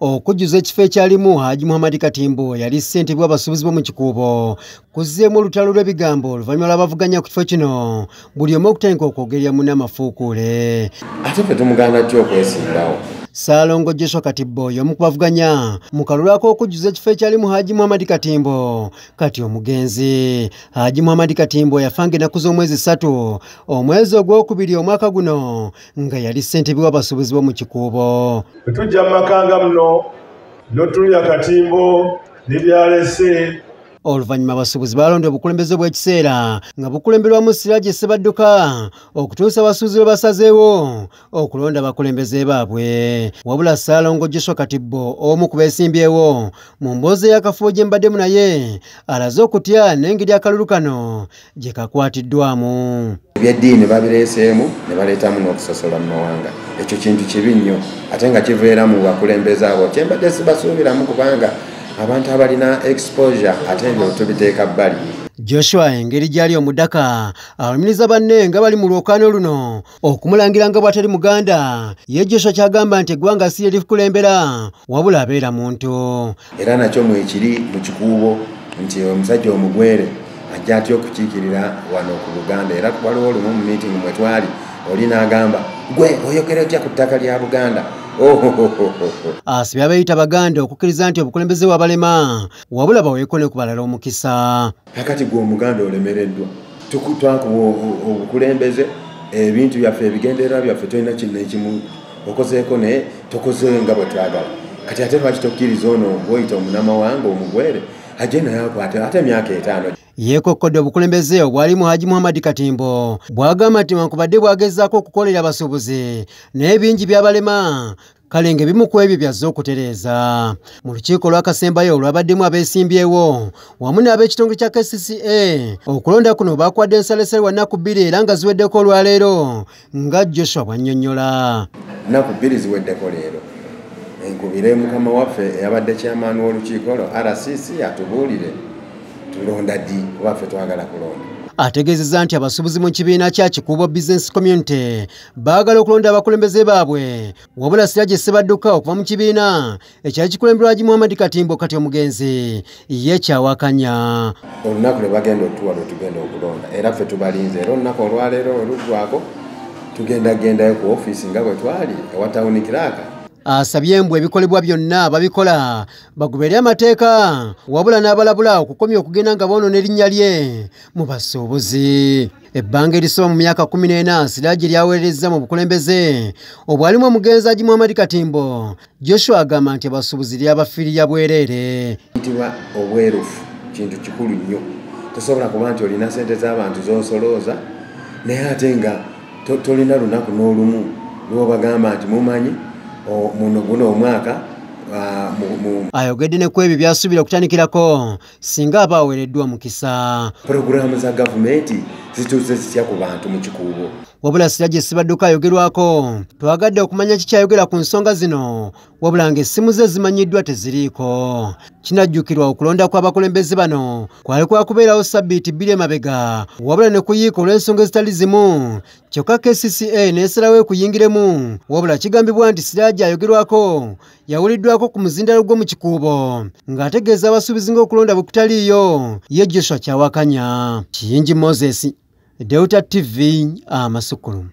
okujjuza ekifo ekyalimu haji muhammadi katimbo yali ssentebe w'abasuubuzi b'omu kikuubo. Kuzzeemu olutalo lw'ebigambo oluvannyuma lw'abavuganya ku kifo kino buli omu okutandika okwogerya munne amafuukuule ate ffe tumugaana ky okwesimbawo saalongo joshua katibbo y'omu ku bavuganya mu kalulu ak'okujjuza ekifo ekyalimu haji muhammadi katimbo. Kati omugenzi haji muhammadi katimbo yafanga ennaku z'omwezi ssatu omwezi ogwokubiri omwaka guno nga yali ssentebe w'abasuubuzi b'omu kikuubo. Bwe tujja mu makanga muno n'otulya katimbo nebyalese oluvannyuma abasuubuzi baalonda obukulembeze bw'ekiseera nga bukulemberwamu siragi sebadduka okutuusa abasuubuzi bwe basazeewo okulonda abakulembeze baabwe. Wabula saalongo joshua katibbo omu ku beesimbyewo mu mboozi ey'akafubo gye mbaddemu naye alaze okutya n'engeri akalulu kano gye kakwatiddwamu. Ebyeddiini babireeseemu ne baleetamu n'okusosola mu mawanga. Ekyo kintu kibi nnyo ate nga kiveera mu bakulembeze abo. Kyembadde sibasuubiramu kubanga abantu abalina exposure ate ebyo tubiteeka bbali. Joshua engeri gy'ali omudaka alumiriza banne nga bali mu lwokaano luno. Okumulangira nga bw'atali muganda ye joshua kyagamba nti eggwanga si lye likulembera wabula abeera muntu. Era nakyo mwekiri mu kikuubo nti omusajja omugwere ajja atya okukiikirira wano ku buganda era waliwo olumu mu meeting mwe twali oli n'agamba gwe oyogera otya ku ttaka lya buganda? Asibye abeeyita baganda okukkiriza nti obukulembeze bwabalema wabula baweeko ne ku balala omukisa. Kakati gwe omuganda olemereddwa twakuba obukulembeze ebintu byaffe ebigendererwa byaffe tolina kino ekimu okozeeko naye tokoze nga bwe twagala. Kati ate lwaki tokkiriza ono bwoyita omunamawanga omugwere ajje naye akwate ate emyaka etaano. Yeekokkodde obukulembeze obwalimu haji muhammadi katimbo. Bw'agamba nti wankubadde bwagezaako okukolera abasuubuzi naye bingi byabalema kale ng'ebimu ku ebyo byazze okutereeza. Mu lukiiko lw'akasembayo olwabaddemu abeesimbyewo wamu n'ab'ekitongole kya kcca okulonda kuno baakwadde ensalesale wa nnaku bbiri era nga ziweddeko olwaleero nga joshua bw'annyonnyola nnaku bbiri ziweddeko leero enkubire mukama waffe eyabadde kyamaani w'olukiiko lwo rcc atubuulire tulonda ddi? Waffe twagala kulonda. Ategeezezza nti abasuubuzi mu kibiina kya kikuubo business community baagala okulonda abakulembeze baabwe. Wabula siragi sebadduka okuva mu kibiina ekyali kikulemberwa gi muhammadi katimbo kati omugenzi ye kyawakanya olunaku lwe bagenda otuwa lwe tugenda okulonda. Era ffe tubalinze era olunaku olwaleero oluggwako tugenda gendayo ku ofiisi nga bwe twali ewa tawuni kiraaka asabye mbu ebikolebwa byonna babikola. Bagubere amateeka wabula n'abalabula okukomya okugenda nga boonoona erinnya lye. Mu basuubuzi ebbanga erisoba mu myaka 14 siraagi lyaweerereza mu bukulembeze. Obwalimu omugenzi agi muhammadi katimbo. Joshua agamba nti abasuubuzi lyabafiirira bwereere. Yitibwa obwerufu kintu kikulu nnyo. Tosobola kuba nti olina sente z'abantu z'osolooza naye ate nga tolina lunaku n'olumu lwobagamba nti mumanyi muno guno omwaka ayogedde ne ku ebyo byasuubira okutandikirako singa aba aweereddwa mukisa. Puroguraamu za gavumenti zituuse zitya ku bantu mu kikuubo wabula siragi sibadduka ayogerwako. Twagadde okumanya kikyayogera ku nsonga zino wabula ng'essimu ze zimanyiddwa teziriiko. Kinajjukirwa okulonda kw'abakulembeze bano kwali kwakubeerawo sabbiiti bbiri emabega wabula ne kuyiika olw'ensonga ezitali zimu. Kyokka kcca neesalawo ekuyingiremu wabula kigambibwa nti siragi ayogerwako yawuliddwako ku muzindalo gw'omu kikuubo ng'ategeeza abasuubizi ng'okulonda bwe kutaliiyo ye joshua kyawakanya. Kiyingi moses Delta TV amasukulu